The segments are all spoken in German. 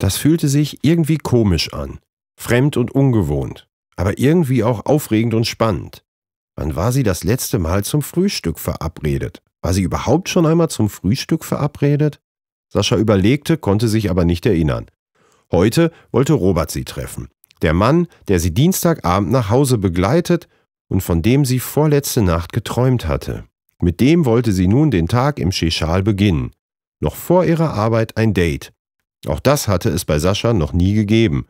Das fühlte sich irgendwie komisch an, fremd und ungewohnt, aber irgendwie auch aufregend und spannend. Wann war sie das letzte Mal zum Frühstück verabredet? War sie überhaupt schon einmal zum Frühstück verabredet? Sascha überlegte, konnte sich aber nicht erinnern. Heute wollte Robert sie treffen. Der Mann, der sie Dienstagabend nach Hause begleitet und von dem sie vorletzte Nacht geträumt hatte. Mit dem wollte sie nun den Tag im Sheshal beginnen. Noch vor ihrer Arbeit ein Date. Auch das hatte es bei Sascha noch nie gegeben.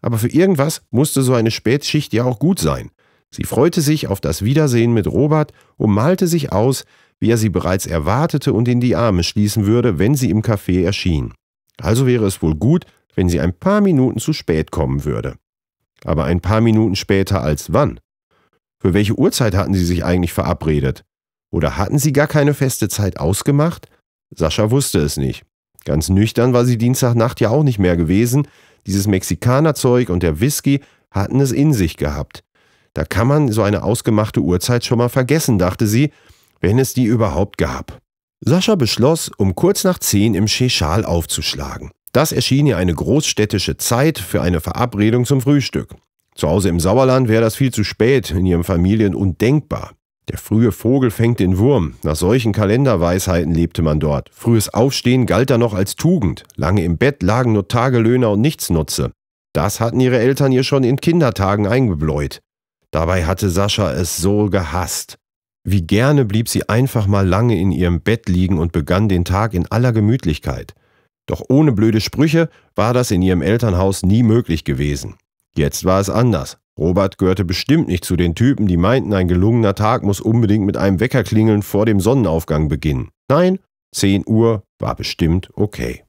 Aber für irgendwas musste so eine Spätschicht ja auch gut sein. Sie freute sich auf das Wiedersehen mit Robert und malte sich aus, wie er sie bereits erwartete und in die Arme schließen würde, wenn sie im Café erschien. Also wäre es wohl gut, wenn sie ein paar Minuten zu spät kommen würde. Aber ein paar Minuten später als wann? Für welche Uhrzeit hatten sie sich eigentlich verabredet? Oder hatten sie gar keine feste Zeit ausgemacht? Sascha wusste es nicht. Ganz nüchtern war sie Dienstagnacht ja auch nicht mehr gewesen. Dieses Mexikanerzeug und der Whisky hatten es in sich gehabt. Da kann man so eine ausgemachte Uhrzeit schon mal vergessen, dachte sie, wenn es die überhaupt gab. Sascha beschloss, um kurz nach zehn im Sheshal aufzuschlagen. Das erschien ihr eine großstädtische Zeit für eine Verabredung zum Frühstück. Zu Hause im Sauerland wäre das viel zu spät, in ihren Familien undenkbar. Der frühe Vogel fängt den Wurm. Nach solchen Kalenderweisheiten lebte man dort. Frühes Aufstehen galt da noch als Tugend. Lange im Bett lagen nur Tagelöhner und Nichtsnutze. Das hatten ihre Eltern ihr schon in Kindertagen eingebläut. Dabei hatte Sascha es so gehasst. Wie gerne blieb sie einfach mal lange in ihrem Bett liegen und begann den Tag in aller Gemütlichkeit. Doch ohne blöde Sprüche war das in ihrem Elternhaus nie möglich gewesen. Jetzt war es anders. Robert gehörte bestimmt nicht zu den Typen, die meinten, ein gelungener Tag muss unbedingt mit einem Weckerklingeln vor dem Sonnenaufgang beginnen. Nein, 10 Uhr war bestimmt okay.